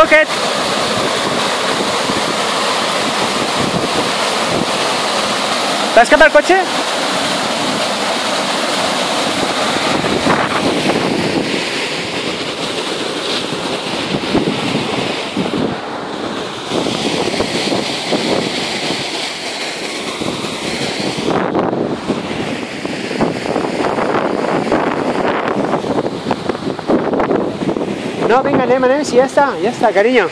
Socket. ¿Te has escapado el coche? No, venga, Emanuel, si ya está, ya está, cariño.